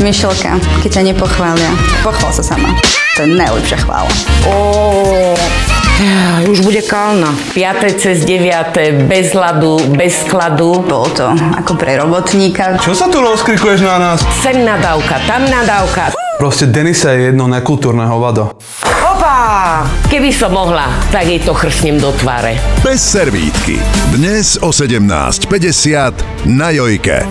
Myšelka, keď ťa nepochvália, pochvál sa sama. To je najlepšia chvála. Ja, už bude kalna. 5. cez 9. bez hladu, bez skladu. Bolo to ako pre robotníka. Čo sa tu rozkrikuješ na nás? Sem nadávka, tam nadávka. Proste Denisa je jedno nekultúrne hovado. Opa! Keby som mohla, tak jej to chrsnem do tváre. Bez servítky. Dnes o 17.50 na Jojke.